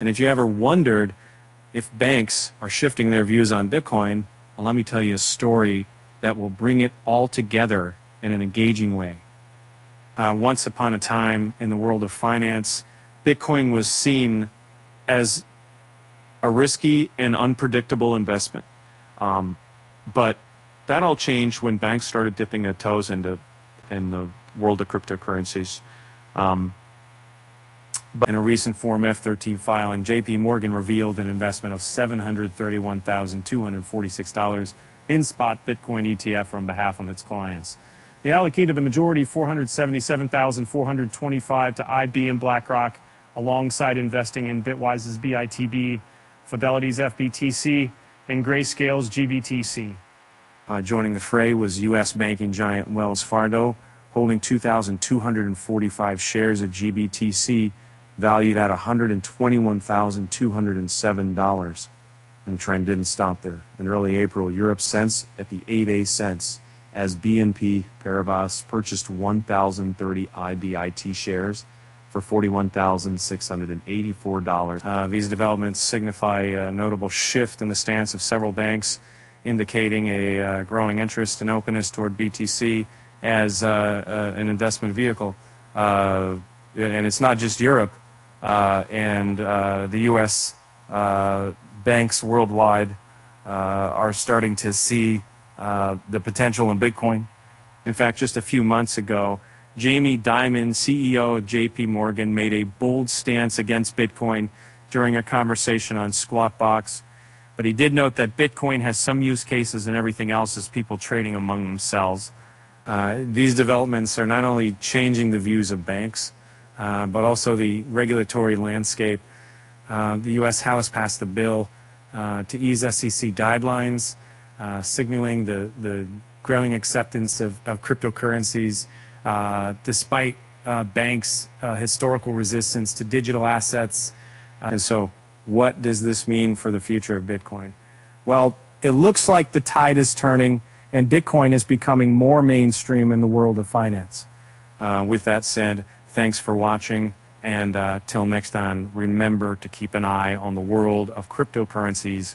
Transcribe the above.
And if you ever wondered if banks are shifting their views on Bitcoin, well, let me tell you a story that will bring it all together in an engaging way. Uh, once upon a time in the world of finance, Bitcoin was seen as a risky and unpredictable investment. Um, but that all changed when banks started dipping their toes into in the world of cryptocurrencies. Um, but in a recent Form F-13 filing, J.P. Morgan revealed an investment of $731,246 in spot Bitcoin ETF on behalf of its clients. They allocated the majority, 477,425, to IB and BlackRock, alongside investing in Bitwise's BITB, Fidelity's FBTC, and Grayscale's GBTC. Uh, joining the fray was U.S. banking giant Wells Fargo, holding 2,245 shares of GBTC, valued at $121,207. And the trend didn't stop there. In early April, Europe cents at the 8A cents as BNP Paribas purchased 1,030 IBIT shares for $41,684. Uh, these developments signify a notable shift in the stance of several banks, indicating a uh, growing interest and openness toward BTC as uh, uh, an investment vehicle. Uh, and it's not just Europe Uh, and uh, the U.S. Uh, banks worldwide are starting to see the potential in Bitcoin. In fact, just a few months ago, Jamie Dimon, CEO of JP Morgan, made a bold stance against Bitcoin during a conversation on Squawk Box. But he did note that Bitcoin has some use cases and everything else is people trading among themselves. Uh, these developments are not only changing the views of banks, uh, but also the regulatory landscape. Uh, the U.S. House passed a bill uh, to ease SEC guidelines, uh, signaling the, the growing acceptance of, of cryptocurrencies uh, despite banks' historical resistance to digital assets. and so, what does this mean for the future of Bitcoin? Well, it looks like the tide is turning and Bitcoin is becoming more mainstream in the world of finance. Uh, with that said, thanks for watching. And uh, till next time, remember to keep an eye on the world of cryptocurrencies